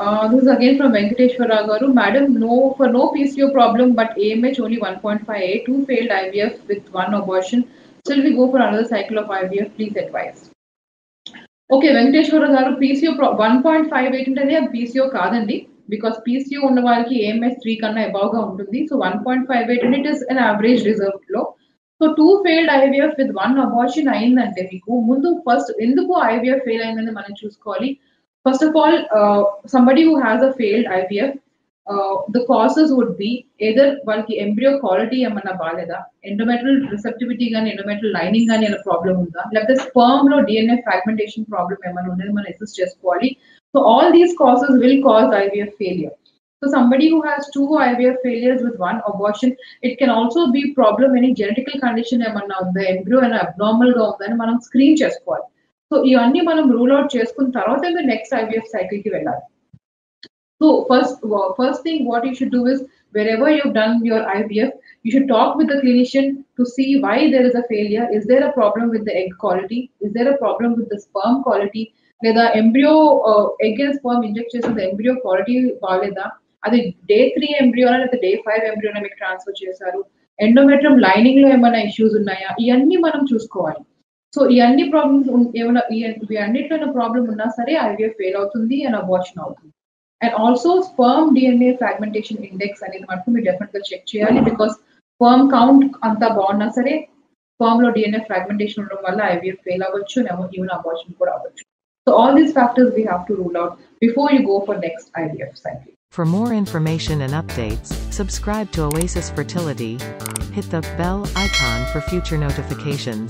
Uh, this is again from Venkateshwara Garu. Madam, no, for no PCO problem, but AMH only 1.58, two failed IVF with one abortion. Still, we go for another cycle of IVF. Please advise. Okay Venkateswara garu PCO one point five eight అంటే అది PCO కాదండి because PCO ఉన్న వారికి AMS three కన్నా అబౌవ్గా ఉంటుంది so one point five eight అంటే it is an average రిజర్వ్లో so two failed IVF with one abortion అయిందంటే మీకు ముందు ఫస్ట్ ఎందుకు ఐవీఎఫ్ ఫెయిల్ అయిందని మనం చూసుకోవాలి first of all somebody who has a failed IVF the causes would be either వాళ్ళకి embryo quality ఏమన్నా బాగాలేదా ఎండోమెట్రల్ రిసెప్టివిటీ కానీ ఎండోమెట్రల్ లైనింగ్ కానీ ఏమైనా ప్రాబ్లం ఉందా లేకపోతే స్పర్మ్ లో డిఎన్ఏ ఫ్రాగ్మెంటేషన్ ప్రాబ్లం ఏమైనా ఉన్నది మనం అసెస్ చేసుకోవాలి so all these causes will cause IVF failure So somebody who has two IVF failures with one abortion, it can also be problem any genetical condition ఏమన్నా ఉందా embryo ఏమైనా abnormal గా ఉందని మనం స్క్రీన్ చేసుకోవాలి So ఇవన్నీ మనం రూల్ అవుట్ చేసుకున్న తర్వాత మీరు నెక్స్ట్ ఐవీఎఫ్ సైకిల్కి వెళ్ళాలి. So first first thing what you should do is wherever you done your IVF you should talk with the clinician to see why there is a failure is there a problem with the egg quality is there a problem with the sperm quality లేదా embryo egg and sperm inject చేసిన embryo quality బాగాలేదా అది day three ఎంబ్రియోనా లేదా day five ఎంబ్రియోనా మీకు transfer చేశారు. Endometrium లైనింగ్లో ఏమైనా issues ఉన్నాయా? ఇవన్నీ మనం చూసుకోవాలి. సో ఈ అన్ని ప్రాబ్లమ్స్ ఏమైనా ఈ అన్నిట్లో ప్రాబ్లం ఉన్నా సరే ఐవీఎఫ్ ఫెయిల్ అవుతుంది అండ్ అబార్షన్ అవుతుంది and also sperm DNA fragmentation index అనేది మటుకు మీరు డెఫినెట్ గా చెక్ చేయాలి బికాస్ స్పర్మ్ కౌంట్ అంతా బాగున్నా సరే స్పర్మ్ లో డిఎన్ఏ ఫ్రాగ్మెంటేషన్ ఉండడం వల్ల ఐవీఎఫ్ ఫెయిల్ అవ్వచ్చు ఈవెన్ అబార్షన్ కూడా అవ్వచ్చు so all these factors we have to rule out before you go for next IVF cycle For more information and updates, subscribe to Oasis Fertility. Hit the bell icon for future notifications.